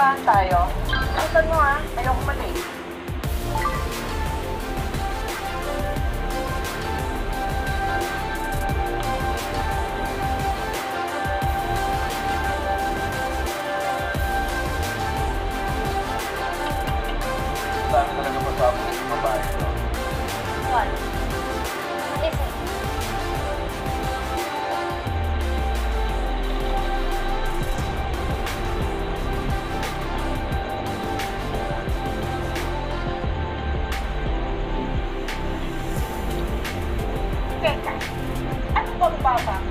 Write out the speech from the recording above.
Magkaibahan tayo. Asan mo ha? Ayoko malate. Baru.